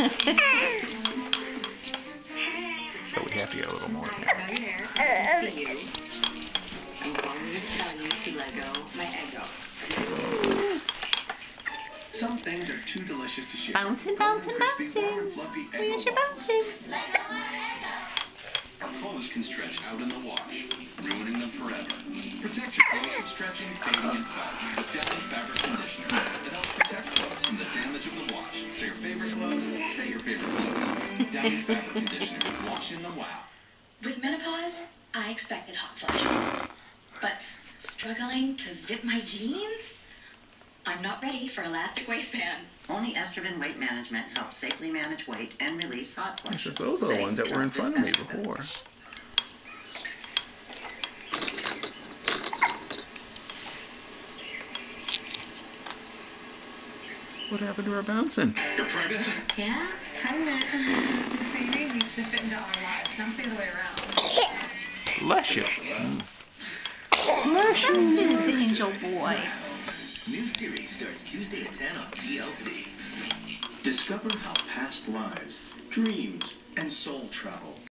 so we have to get a little more here. How your hair. I can see you. I'm going to tell you to let go my ego. Some things are too delicious to share. Bouncing, bouncing, bouncing. Where's your bouncing? Clothes can stretch out in the wash, ruining them forever. Protect your clothes from stretching, fading, and fogging with Downy Fabric Conditioner So your favorite clothes stay your favorite clothes. Downy Fabric Conditioner. Wash in the wow. With menopause, I expected hot flashes. But struggling to zip my jeans? I'm not ready for elastic waistbands. Only Estroven Weight Management helps safely manage weight and release hot Yes, flushes. those are the ones that were in front of me Estroven. before. What happened to our bouncing? You're pregnant? Yeah? Pregnant. This baby needs to fit into our lives, not the other way around. Bless you. Bless you, angel boy. New series starts Tuesday at 10 on TLC. Discover how past lives, dreams, and soul travel